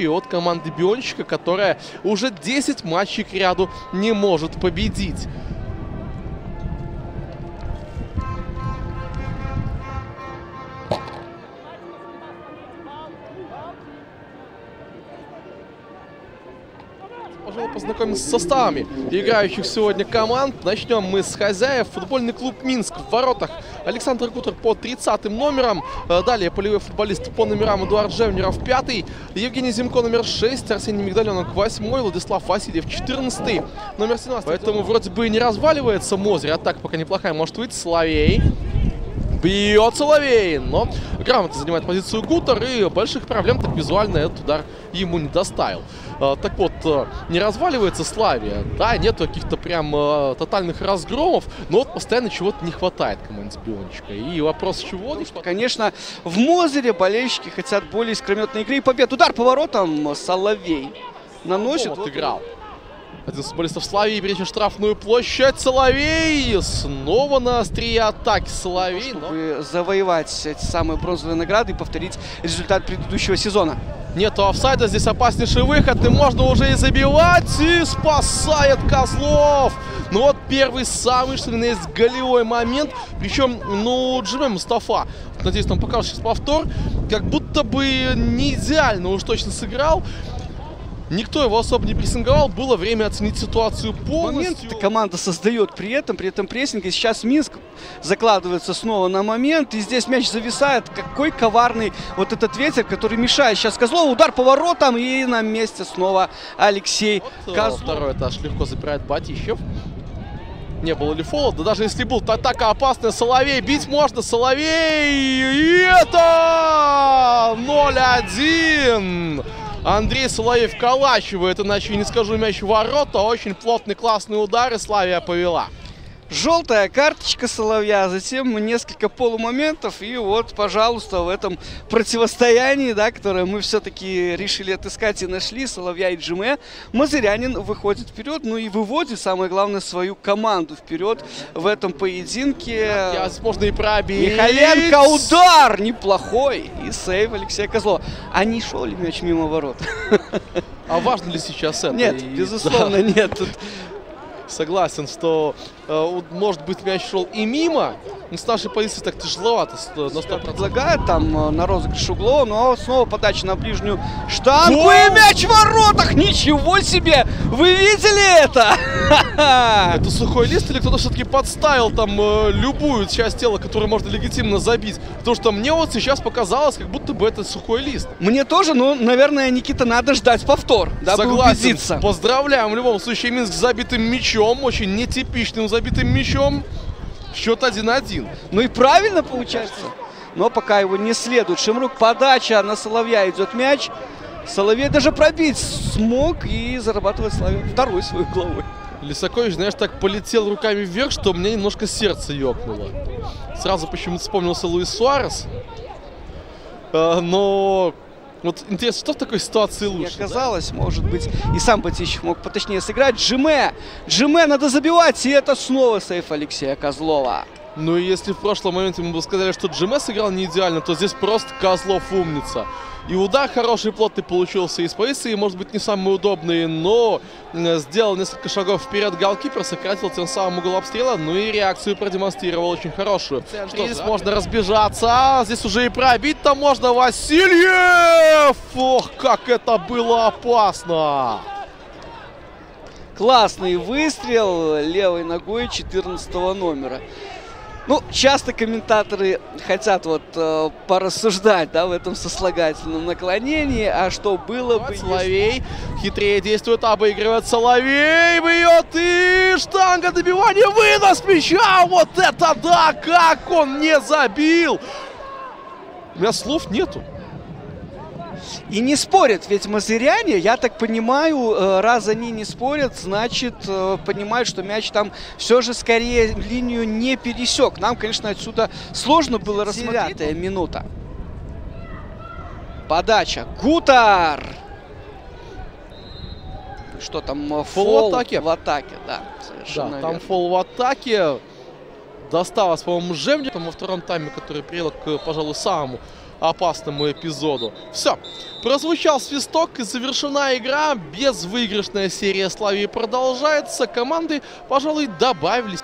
И от команды Биончика, которая уже 10 матчей к ряду не может победить. Пожалуй, познакомимся с составами играющих сегодня команд. Начнем мы с хозяев. Футбольный клуб Минск в воротах. Александр Гутер по 30 номерам. Э, далее полевые футболисты по номерам Эдуард Жевнеров 5 Евгений Зимко номер 6, Арсений Мигдаленок 8 Владислав Васильев 14 номер 17. Поэтому вроде бы не разваливается Мозырь. Атака пока неплохая. Может выйти Соловей. Бьет Соловей, но грамотно занимает позицию Гутер и больших проблем так визуально этот удар ему не доставил. А, так вот, э, не разваливается Славия, да, нет каких-то прям э, тотальных разгромов, но вот постоянно чего-то не хватает команде Биончика. И вопрос чего? Конечно, в Мозере болельщики хотят более искрометной игры и побед. Удар поворотом Соловей наносит. Вот, играл. Один из футболистов Славии перейдет штрафную площадь. Соловей! Снова на острие атаки Соловей. Чтобы но... завоевать эти самые бронзовые награды и повторить результат предыдущего сезона. Нету офсайда, здесь опаснейший выход, и можно уже и забивать, и спасает Козлов. Ну вот первый самый, что ли, есть голевой момент, причем, ну, Джиме Мустафа, надеюсь, нам покажет сейчас повтор, как будто бы не идеально уж точно сыграл, Никто его особо не прессинговал, было время оценить ситуацию полностью. Момент команда создает при этом, при этом прессинг. И сейчас Минск закладывается снова на момент. И здесь мяч зависает. Какой коварный вот этот ветер, который мешает. Сейчас Козлов, удар поворотом. И на месте снова Алексей вот, э, Козлов. Второй этаж легко забирает Батищев. Не было ли фола? Да даже если был, то атака опасная. Соловей, бить можно. Соловей! И это 0-1! Андрей Соловей вколачивает, иначе не скажу мяч в ворота. Очень плотный, классный удар, и Славия повела. Желтая карточка Соловья, затем несколько полумоментов. И вот, пожалуйста, в этом противостоянии, да, которое мы все-таки решили отыскать и нашли, Соловья и Джиме, Мазырянин выходит вперед, ну и выводит, самое главное, свою команду вперед в этом поединке. Я, можно и пробить. Михаленко, удар неплохой. И сейв Алексея Козлова. А не шел ли мяч мимо ворот? А важно ли сейчас это? Нет, безусловно, да. нет. Тут согласен, что э, может быть мяч шел и мимо, но с нашей позиции так тяжеловато. На предлагает там э, на розыгрыш углов, но снова подача на ближнюю штангу О! и мяч в воротах! Ничего себе! Вы видели это? Это сухой лист или кто-то все-таки подставил там э, любую часть тела, которую можно легитимно забить? Потому что мне вот сейчас показалось, как будто бы это сухой лист. Мне тоже, но, наверное, Никита, надо ждать повтор, дабы Согласен. убедиться. Поздравляем в любом случае Минск с забитым мячом, очень нетипичным забитым мячом. Счет 1-1. Ну и правильно получается. Но пока его не следует. Шимрук подача на Соловья идет мяч. Соловей даже пробить смог и зарабатывает Славе второй свою головой. Лисакович, знаешь, так полетел руками вверх, что у меня немножко сердце ёкнуло. Сразу почему-то вспомнился Луис Суарес. А, но вот интересно, что в такой ситуации лучше? Мне казалось, да? может быть, и сам Батищев мог поточнее сыграть. Джиме! Джиме надо забивать, и это снова сейф Алексея Козлова. Ну и если в прошлом моменте мы бы сказали, что Джиме сыграл не идеально, то здесь просто Козлов умница. И удар хороший, плотный получился из позиции, может быть, не самый удобный, но сделал несколько шагов вперед голкипер, сократил тем самым угол обстрела, ну и реакцию продемонстрировал очень хорошую. Что здесь можно разбежаться, а здесь уже и пробить-то можно. Васильев! Ох, как это было опасно! Классный выстрел левой ногой 14 номера. Ну, часто комментаторы хотят вот э, порассуждать, да, в этом сослагательном наклонении, а что было бы, Соловей если... хитрее действует, обыгрывает Соловей, бьет и штанга добивания, вынос мяча, вот это да, как он не забил! У меня слов нету. И не спорят, ведь мазыряне, я так понимаю, э, раз они не спорят, значит, э, понимают, что мяч там все же скорее линию не пересек. Нам, конечно, отсюда сложно было рассмотреть. Девятая минута. Подача. Гутар! Что там? Э, фол, фол в атаке. В атаке, да. Совершенно да, там верно. фол в атаке. Досталось, по-моему, Жемне во втором тайме, который привел к, пожалуй, самому опасному эпизоду. Все. Прозвучал свисток и завершена игра. Безвыигрышная серия Славии продолжается. Команды, пожалуй, добавились.